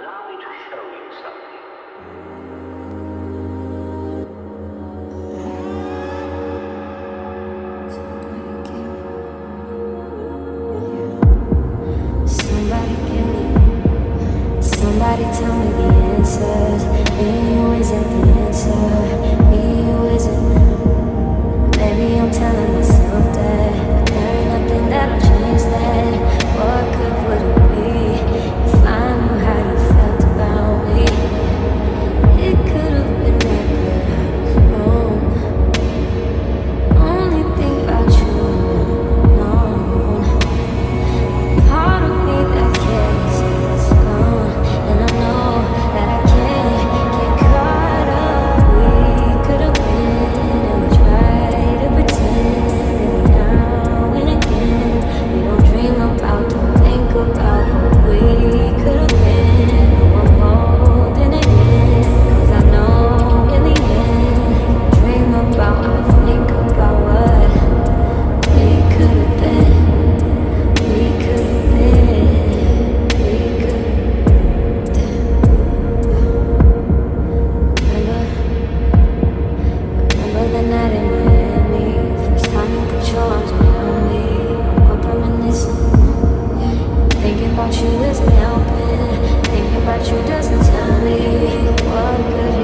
Allow me to show you something. Somebody, me, somebody tell me the answers. Me, you isn't the answer. Me, you isn't. Maybe I'm telling leaves me open Thinking about you doesn't tell me what good.